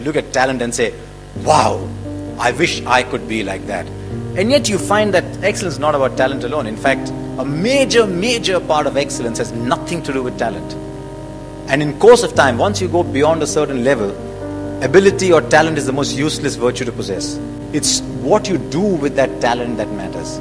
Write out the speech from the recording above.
look at talent and say, wow, I wish I could be like that. And yet you find that excellence is not about talent alone. In fact, a major, major part of excellence has nothing to do with talent. And in course of time, once you go beyond a certain level, ability or talent is the most useless virtue to possess. It's what you do with that talent that matters.